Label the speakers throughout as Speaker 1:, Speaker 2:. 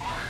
Speaker 1: Ah!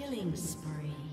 Speaker 1: Killing spree.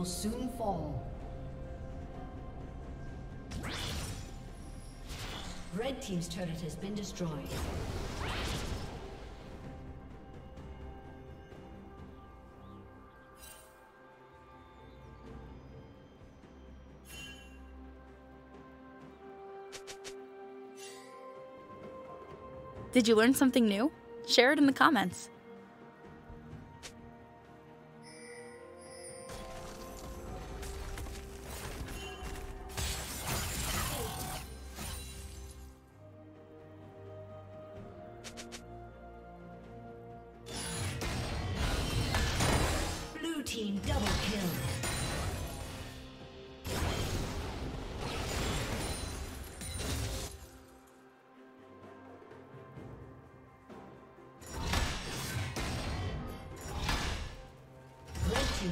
Speaker 1: will soon fall. Red Team's turret has been destroyed.
Speaker 2: Did you learn something new? Share it in the comments.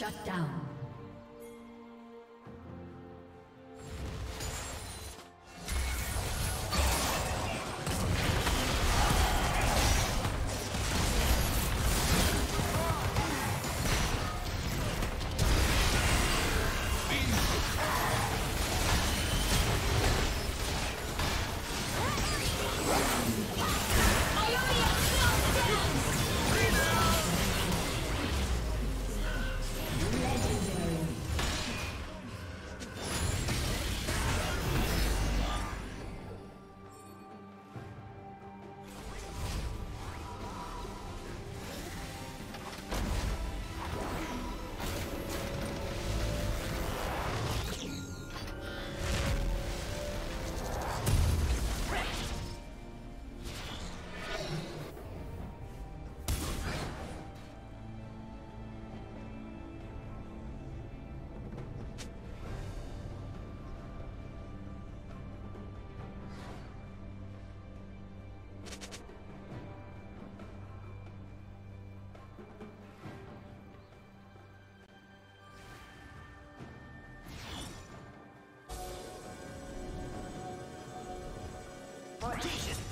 Speaker 1: Shut down.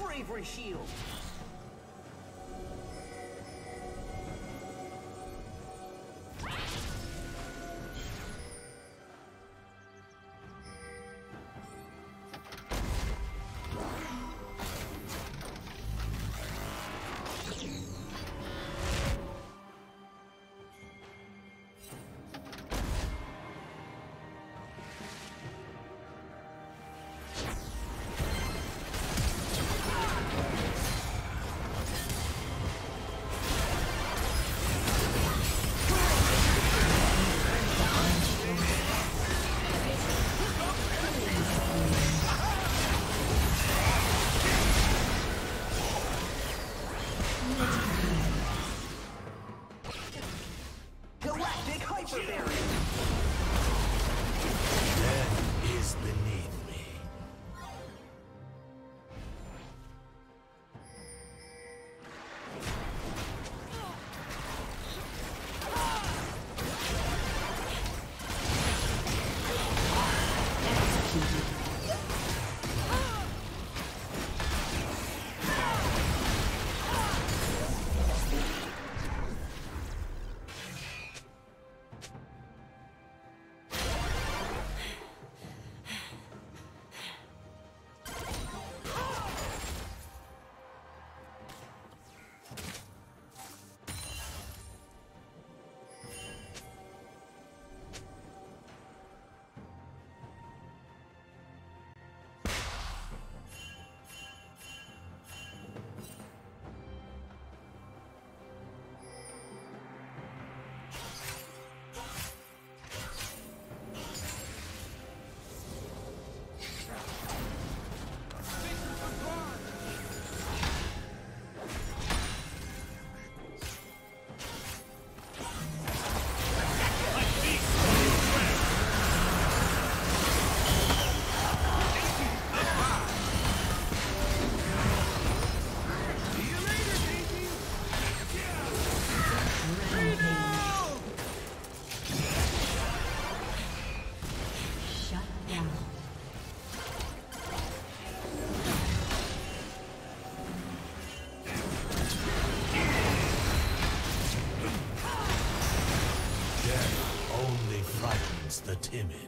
Speaker 3: Bravery shield.
Speaker 4: executed. the timid.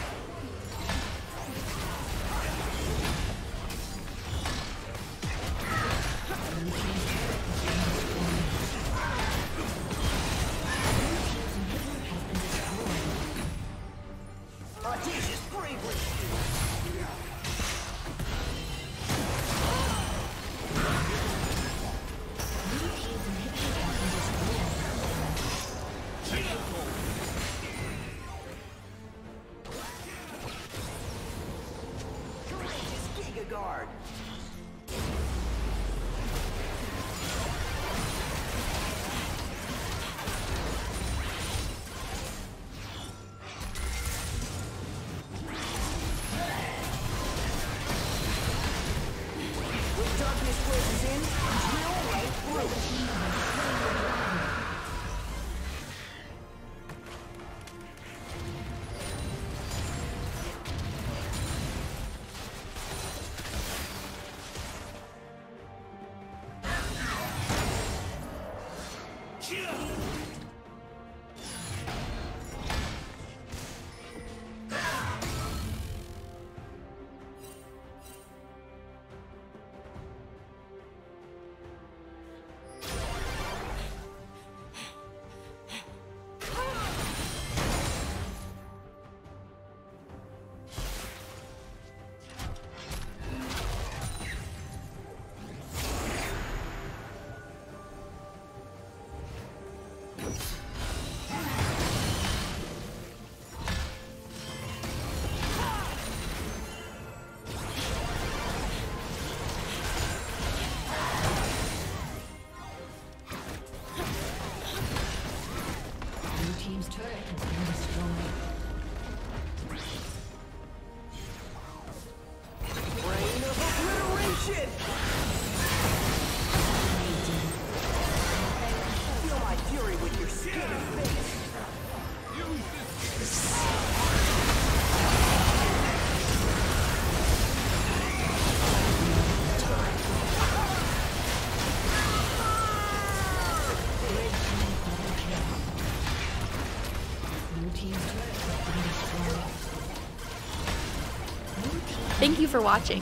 Speaker 1: For watching.